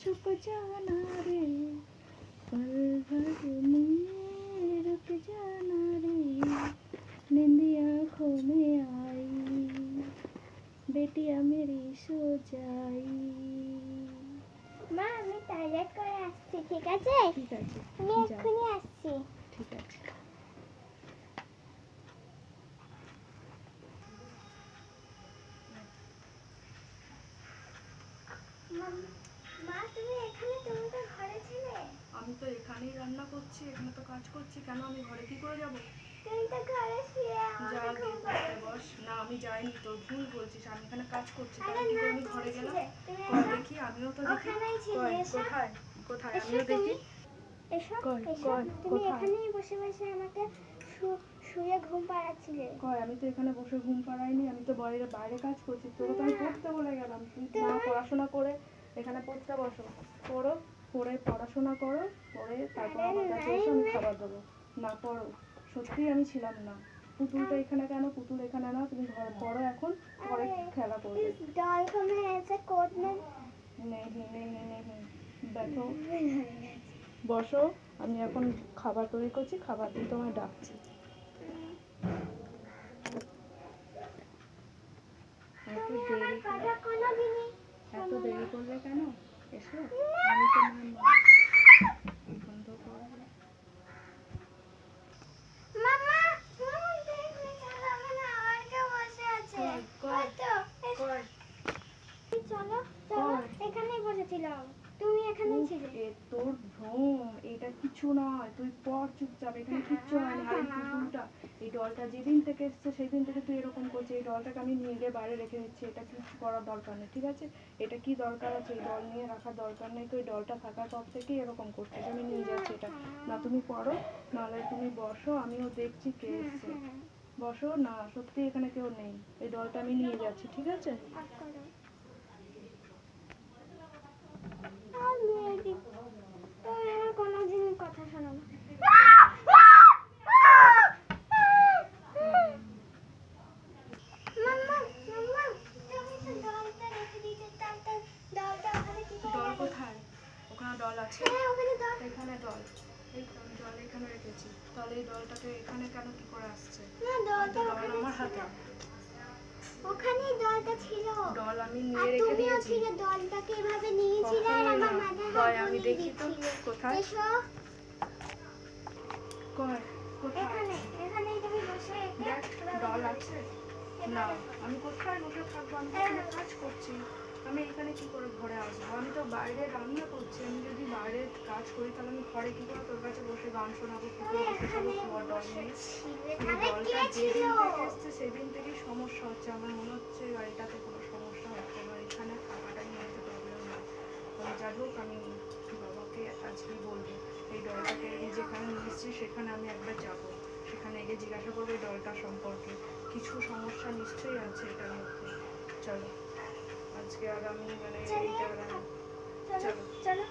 छुप जाना रे पल भर में रुक जाना रे नींद आँखों में आई बेटिया मेरी सो जाई মা আমি টয়লেট করে আসছি ঠিক আছে ঠিক আছে আমি যাও। এক্ষুনি আসছি ঠিক আছে মা- মা তুমি এখানে তুমি তো ঘরে ছিলে? আমি তো এখানেই রান্না করছি এখানে তো কাজ করছি কেন আমি ঘরে কি করে যাব? তুমি তো ঘরে শুয়ে যা ঘুম পড়তে বস। না আমি যাইনি তো ভুল বলছিস আমি এখানে কাজ করছি তাহলে কি করে আমি ঘরে গেলাম? কই দেখি আমিও তো দেখি। কই, কোথায়? কোথায়? আমিও দেখি। এসো কই, এসো। কই, তুমি এখানেই বসে বসে আমাকে শুয়ে ঘুম পাড়াচ্ছিলে। আমি তো এখানে বসে ঘুম পাড়াইনি আমি তো বাইরে বাইরে কাজ করছি তোকে তো আমি পড়তে বলে গেলাম। তুই পড়াশোনা করে এখানে পড়তে বসো। পড়ো পড়ে পড়াশোনা করো পড়ে তারপর আমার কাছে এসে আমি খাবার দেবো। না পড়ো। সত্যিই আমি ছিলাম না। পুতুলটা এখানে কেন? পুতুল এখানে না। তুমি ঘর পড়ো এখন পরে খেলা করবে। দেখো বসো আমি এখন খাবার তৈরি করছি খাবার দিয়ে তোমায় ডাকছি। এখানেই বসেছিলাম। তুমি এখানেই ছিলে। এ তোর ভ্রম এটা কিছু নয় তুই পড় চুপচাপ এখানে কিচ্ছু হয়নি আর এই পুতুলটা এই ডলটা যেদিন থেকে এসছে সেই দিন থেকে তুই এরকম করছিস এই ডলটাকে আমি নিয়ে গিয়ে বাইরে রেখে দিচ্ছি এটা কিছু করার দরকার নেই ঠিক আছে? এটা কি দরকার আছে? এই ডল নিয়ে রাখার দরকার নেই তো এই ডলটা থাকার পর থেকেই এরকম করছিস আমি নিয়ে যাচ্ছি এটা। না তুমি পড়ো নাহলে তুমি বসো আমিও দেখছি কে এসছে। বসো না সত্যি এখানে কেউ নেই এই ডলটা আমি নিয়ে যাচ্ছি ঠিক আছে? ডল ওখানে আছে ওখানে। এখানে এখানে রেখেছি তাহলে এই ডলটাকে এখানে কেন কি করে আসছে ওখানে আমার। হাতে ওখানেই ডলটা ছিল ডল আমি নিয়ে রেখে দিয়েছি ডলটাকে এভাবে আমি দেখি তো কোথায়? ডল আছে। না আমি কোথায় বসে থাকব? আমি এখানে। কাজ করছি। আমি এখানে কি করে ঘরে আসব? আমি তো বাইরে রান্না করছি। আমি যদি বাইরে কাজ করি তাহলে আমি ঘরে কি করে তোর কাছে বসে গান শোনাবো কি করে বসে খাব তোমার ডল নিয়ে? ডলটা যেদিন থেকে এসছে সেদিন থেকেই সমস্যা হচ্ছে। আমার মনে হচ্ছে গাড়িটাতে কোনো সমস্যা হচ্ছে না। এখানে থাকাটাই মনে হচ্ছে প্রবলেম হয় তবে যাই হোক আমি আজকেই বলব এই দলটাকে আমি যেখানে নিয়ে এসেছি সেখানে আমি একবার যাব। সেখানে গিয়ে জিজ্ঞাসা করব এই দলটা সম্পর্কে। কিছু সমস্যা নিশ্চয়ই আছে এটার মধ্যে। চলো আজকে আর আমি মানে এইটা চলো। চলো।